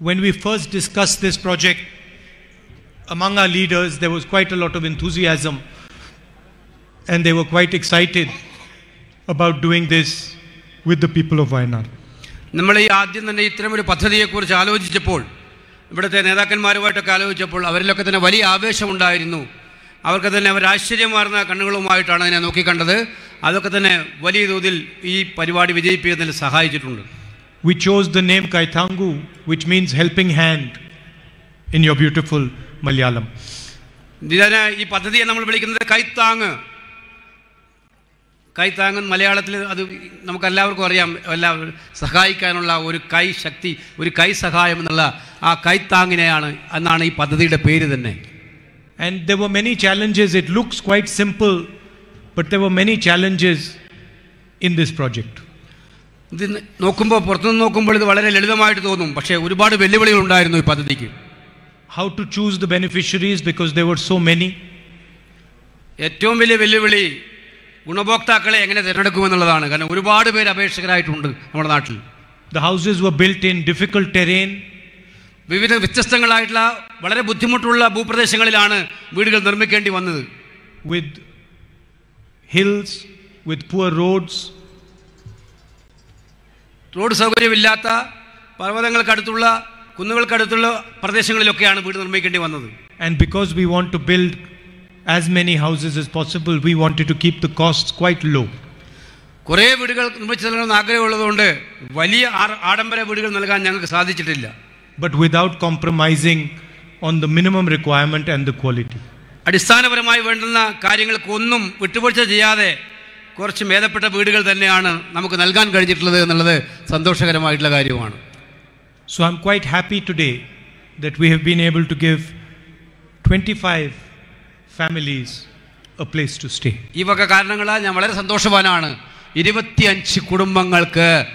When we first discussed this project among our leaders, there was quite a lot of enthusiasm, and they were quite excited about doing this with the people of Wayanad. നമ്മൾ ഈ ആദ്യം തന്നെ ഇത്തരമൊരു പദ്ധതിയെക്കുറിച്ച് ആലോചിച്ചപ്പോൾ ഇവിടുത്തെ നേതാക്കന്മാരുമായിട്ടൊക്കെ ആലോചിച്ചപ്പോൾ അവരിലൊക്കെ തന്നെ വലിയ ആവേശമുണ്ടായിരുന്നു അവർക്ക് തന്നെ അവർ ആശ്ചര്യമാർന്ന കണ്ണുകളുമായിട്ടാണ് അതിനെ നോക്കിക്കണ്ടത് അതൊക്കെ തന്നെ വലിയ തോതിൽ ഈ പരിപാടി വിജയിപ്പിക്കുന്നതിൽ സഹായിച്ചിട്ടുണ്ട് We chose the name Kaithangu, which means helping hand in your beautiful Malayalam. ഇതിനെ ഈ പദ്ധതിയെ നമ്മൾ വിളിക്കുന്നത് കൈത്താങ് കൈത്താങ് മലയാളത്തിൽ അത് നമുക്കെല്ലാവർക്കും അറിയാം എല്ലാവരും സഹായിക്കാനുള്ള ഒരു കൈ ശക്തി ഒരു കൈ സഹായം എന്നുള്ള ആ കൈത്താങ്ങിനെയാണ് എന്നാണ് ഈ പദ്ധതിയുടെ പേര് തന്നെ And there were many challenges. It looks quite simple, but there were many challenges in this project. ഇത് നോക്കുമ്പോൾ പുറത്തുനിന്ന് നോക്കുമ്പോൾ ഇത് വളരെ ലളിതമായിട്ട് തോന്നും പക്ഷേ ഒരുപാട് വെല്ലുവിളികൾ ഉണ്ടായിരുന്നു ഈ പദ്ധതിക്ക് How to choose the beneficiaries because there were so many. ഏറ്റവും വലിയ വെല്ലുവിളി ഗുണഭോക്താക്കളെ എങ്ങനെ തിരഞ്ഞെടുക്കുമെന്നുള്ളതാണ് കാരണം ഒരുപാട് പേര് അപേക്ഷകരായിട്ടുണ്ട് നമ്മുടെ നാട്ടിൽ The houses were built in difficult terrain, വിവിധ വ്യത്യസ്തങ്ങളായിട്ടുള്ള വളരെ ബുദ്ധിമുട്ടുള്ള ഭൂപ്രദേശങ്ങളിലാണ് വീടുകൾ നിർമ്മിക്കേണ്ടി വന്നത് with hills, with poor roads, road സൗകര്യമില്ലാത്ത പർവതങ്ങൾക്കടുത്തുള്ള കുന്നുകൾക്കടുത്തുള്ള പ്രദേശങ്ങളിലൊക്കെയാണ് വീട് നിർമ്മിക്കേണ്ടി വന്നത്. And because we want to build as many houses is possible we wanted to keep the cost quite low കുറേ വീടുകൾ നിർമ്മിച്ചു നൽകണമെന്ന് ആഗ്രഹമുള്ളതുകൊണ്ട് വലിയ ആഡംബര വീടുകൾ നൽകാൻ ഞങ്ങൾക്ക് സാധിച്ചിട്ടില്ല. But without compromising on the minimum requirement and the quality അടിസ്ഥാനപരമായി വേണ്ടുന്ന കാര്യങ്ങൾക്കൊന്നും വിട്ടുവീഴ്ച ചെയ്യാതെ കുറച്ച് മേധപ്പെട്ട വീടുകൾ തന്നെയാണ് നമുക്ക് നൽകാൻ കഴിഞ്ഞിട്ടുള്ളത് എന്നുള്ളത് സന്തോഷകരമായിട്ടുള്ള കാര്യമാണ്. So I am quite happy today that we have been able to give twenty five families a place to stay ഈ വക കാരണങ്ങളാൽ ഞാൻ വളരെ സന്തോഷവാനാണ്. ഇരുപത്തിയഞ്ച് കുടുംബങ്ങൾക്ക്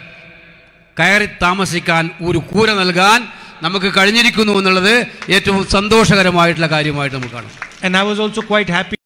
കയറി താമസിക്കാൻ ഒരു കൂര നൽകാൻ നമുക്ക് കഴിഞ്ഞിരിക്കുന്നു എന്നുള്ളത് ഏറ്റവും സന്തോഷകരമായിട്ടുള്ള കാര്യമായിട്ട് നമുക്ക് കാണാം. And I was also quite happy